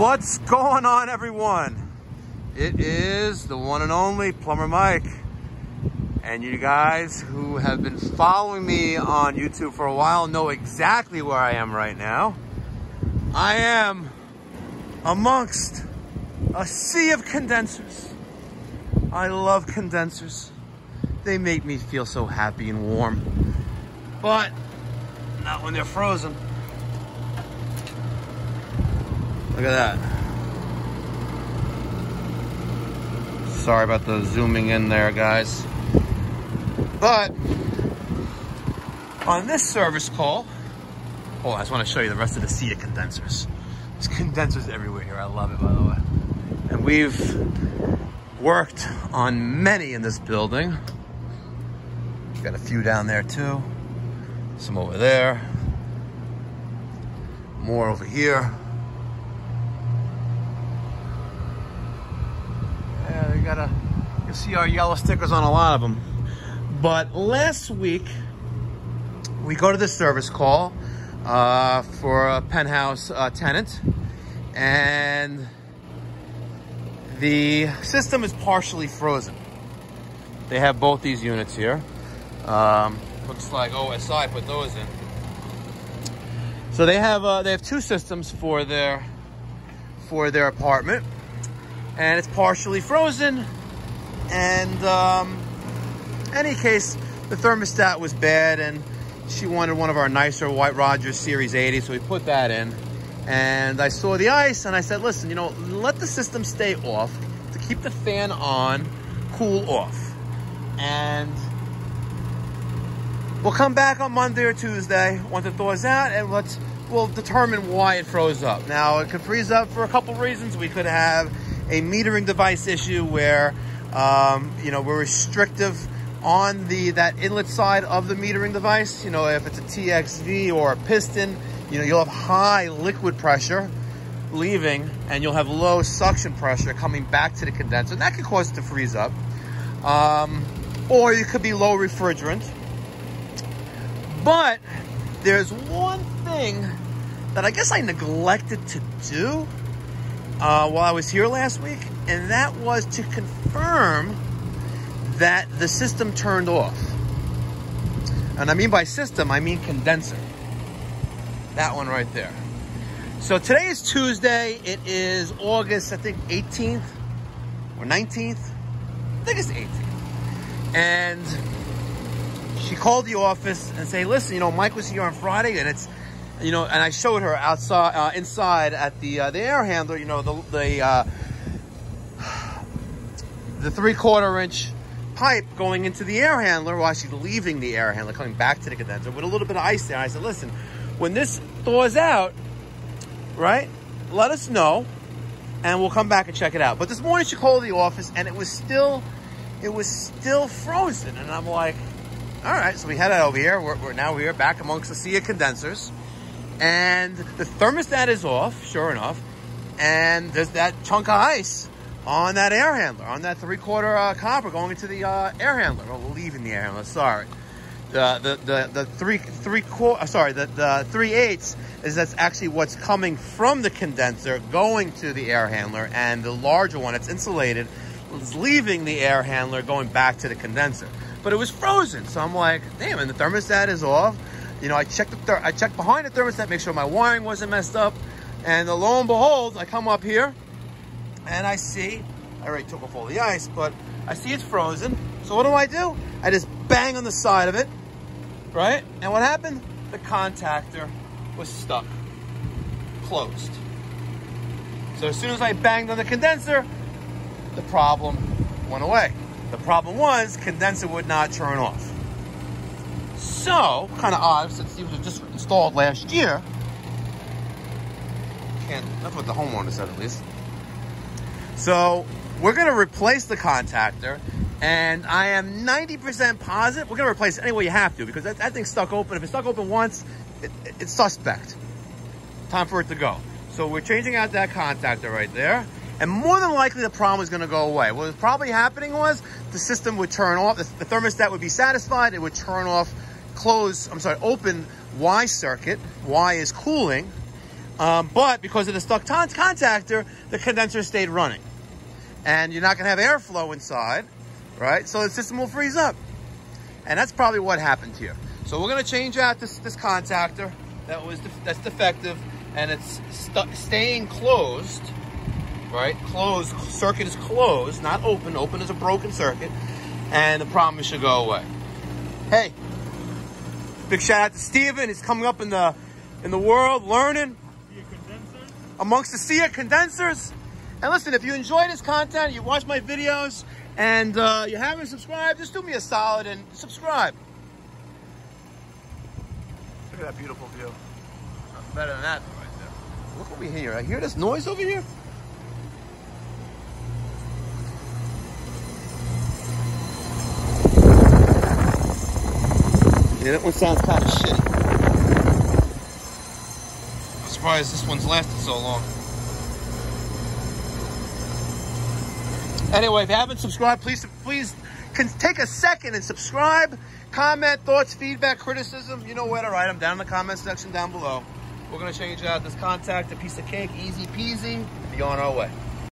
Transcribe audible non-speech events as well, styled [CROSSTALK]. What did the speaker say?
What's going on, everyone? It is the one and only Plumber Mike. And you guys who have been following me on YouTube for a while know exactly where I am right now. I am amongst a sea of condensers. I love condensers. They make me feel so happy and warm. But not when they're frozen. Look at that. Sorry about the zooming in there, guys. But on this service call, oh, I just want to show you the rest of the of condensers. There's condensers everywhere here. I love it, by the way. And we've worked on many in this building. Got a few down there too. Some over there. More over here. Yeah, we got a, you see our yellow stickers on a lot of them. But last week, we go to the service call uh, for a penthouse uh, tenant, and the system is partially frozen. They have both these units here. Um, looks like OSI put those in. So they have uh, they have two systems for their for their apartment and it's partially frozen. And um, any case, the thermostat was bad and she wanted one of our nicer White Rodgers Series 80, so we put that in. And I saw the ice and I said, listen, you know, let the system stay off to keep the fan on, cool off. And we'll come back on Monday or Tuesday once it thaws out and let's we'll determine why it froze up. Now it could freeze up for a couple reasons. We could have a metering device issue where um, you know we're restrictive on the that inlet side of the metering device. You know if it's a TXV or a piston, you know you'll have high liquid pressure leaving and you'll have low suction pressure coming back to the condenser. And that could cause it to freeze up. Um, or you could be low refrigerant. But there's one thing that I guess I neglected to do uh, while I was here last week, and that was to confirm that the system turned off. And I mean by system, I mean condenser. That one right there. So today is Tuesday. It is August, I think, 18th or 19th. I think it's 18th. And she called the office and say, listen, you know, Mike was here on Friday and it's you know, and I showed her outside, uh, inside at the uh, the air handler, you know, the the uh, [SIGHS] the three quarter inch pipe going into the air handler while she's leaving the air handler, coming back to the condenser with a little bit of ice there. I said, listen, when this thaws out, right, let us know, and we'll come back and check it out. But this morning she called the office, and it was still, it was still frozen, and I'm like, all right, so we head out over here. We're, we're now here back amongst the sea of condensers and the thermostat is off, sure enough, and there's that chunk of ice on that air handler, on that three-quarter uh, copper going into the uh, air handler, or leaving the air handler, sorry. The, the, the, the three, three quarter, uh, sorry, the, the three eighths is that's actually what's coming from the condenser going to the air handler, and the larger one, it's insulated, is leaving the air handler going back to the condenser. But it was frozen, so I'm like, damn, and the thermostat is off you know, I checked the I checked behind the thermostat, make sure my wiring wasn't messed up. And lo and behold, I come up here and I see, I already took off all the ice, but I see it's frozen. So what do I do? I just bang on the side of it, right? And what happened? The contactor was stuck, closed. So as soon as I banged on the condenser, the problem went away. The problem was condenser would not turn off. So, kind of odd since these were just installed last year. Can't, that's what the homeowner said at least. So, we're going to replace the contactor and I am 90% positive we're going to replace it any way you have to because that, that thing's stuck open. If it's stuck open once, it, it, it's suspect. Time for it to go. So we're changing out that contactor right there. And more than likely, the problem is going to go away. What was probably happening was the system would turn off. The, the thermostat would be satisfied. It would turn off close, I'm sorry, open Y circuit. Y is cooling. Um, but because of the stuck contactor, the condenser stayed running. And you're not going to have airflow inside, right? So the system will freeze up. And that's probably what happened here. So we're going to change out this, this contactor that was def that's defective and it's staying closed, right? Closed, circuit is closed, not open. Open is a broken circuit and the problem should go away. Hey, big shout out to Steven. He's coming up in the in the world learning amongst the SIA condensers. And listen, if you enjoy this content, you watch my videos, and uh, you haven't subscribed, just do me a solid and subscribe. Look at that beautiful view. Nothing better than that right there. Look over here. I hear this noise over here. Yeah, that one sounds kind of shitty. I'm surprised this one's lasted so long. Anyway, if you haven't subscribed, please please can take a second and subscribe, comment, thoughts, feedback, criticism. You know where to write them down in the comment section down below. We're gonna change out this contact, a piece of cake, easy peasy, be on our way.